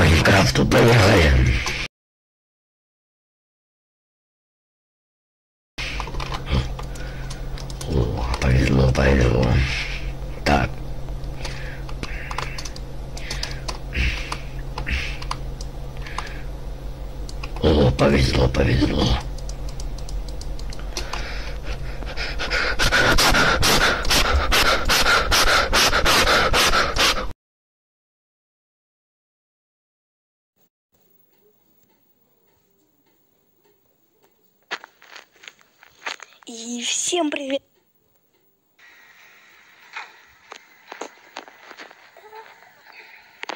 Майнкрафту поехали. О, повезло, повезло. Так. О, повезло, повезло. И всем привет!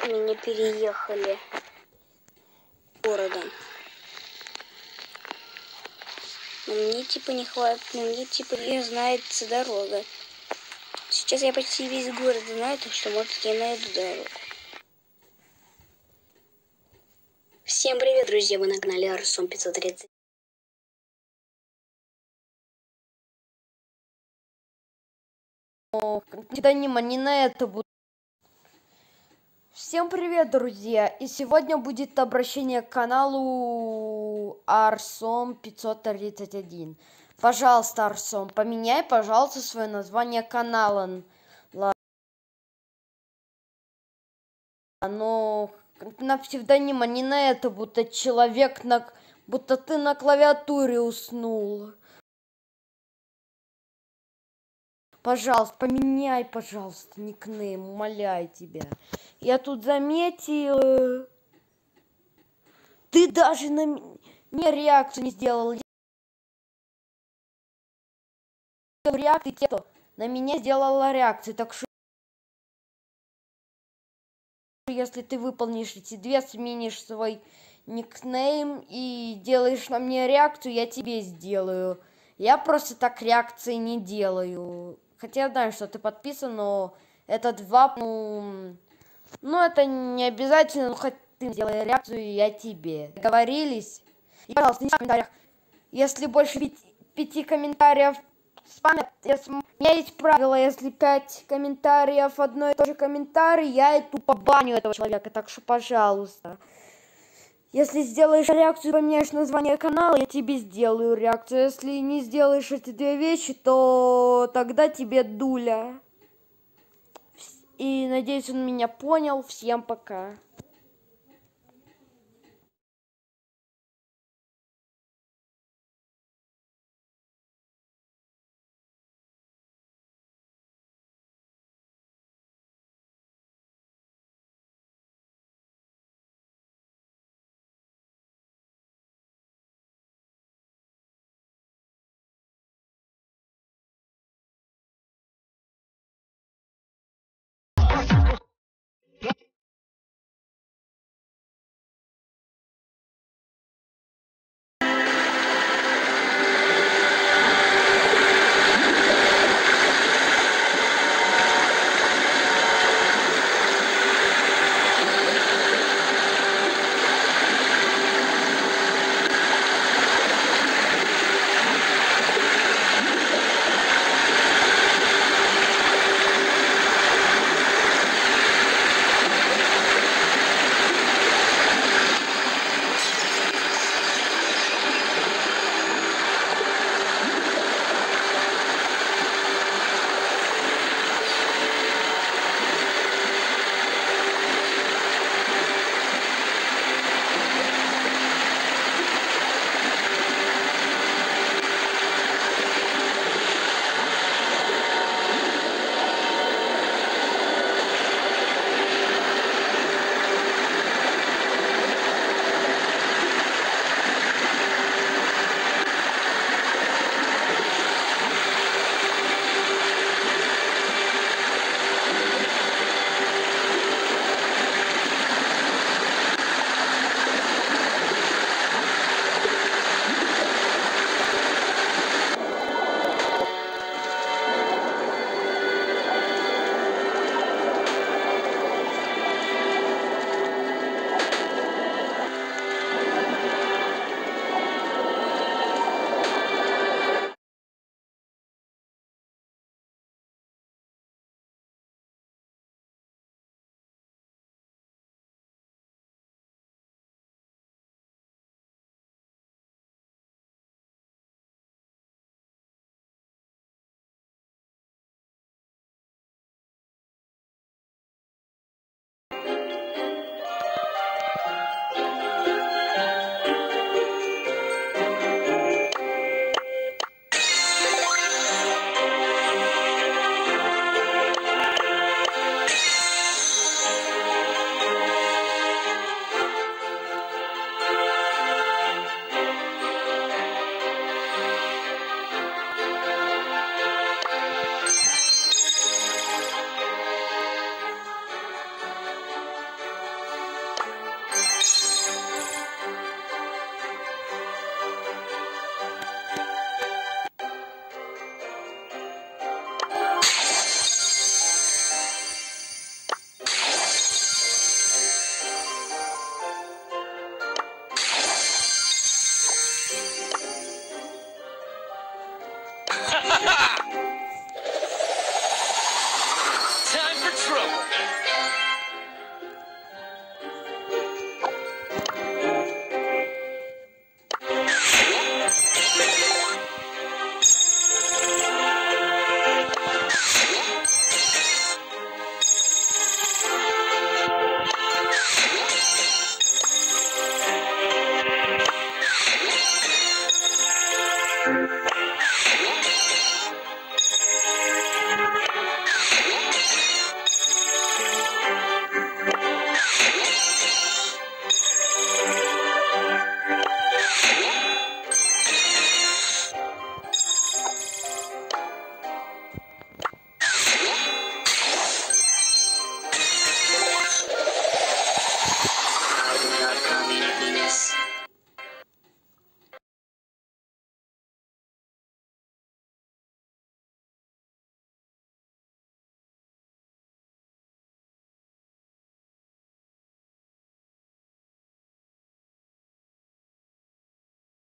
Меня переехали городом. Но мне типа не хватит, но мне типа не знается дорога. Сейчас я почти весь город знаю, так что может я найду дорогу. Всем привет, друзья! Вы на канале Арсом 530. Псевдонима не на это будет. Всем привет, друзья! И сегодня будет обращение к каналу Арсом 531. Пожалуйста, Арсом, поменяй, пожалуйста, свое название канала. Но на псевдонима не на это, будто человек на... Будто ты на клавиатуре уснул. Пожалуйста, поменяй, пожалуйста, никнейм, умоляю тебя. Я тут заметил... Ты даже на мне реакцию не сделал. Реакции те, кто на меня сделала реакцию. Так что если ты выполнишь эти две, сменишь свой никнейм и делаешь на мне реакцию, я тебе сделаю. Я просто так реакции не делаю. Хотя я знаю, что ты подписан, но это два, ну... Ну, это не обязательно, ну, хоть ты сделай реакцию, я тебе. Договорились? И, пожалуйста, не в комментариях. Если больше пяти, пяти комментариев спамят, если, у меня есть правило, если пять комментариев, одно и то же комментарий, я и тупо баню этого человека, так что, пожалуйста. Если сделаешь реакцию, поменяешь название канала, я тебе сделаю реакцию. Если не сделаешь эти две вещи, то тогда тебе дуля. И надеюсь, он меня понял. Всем пока.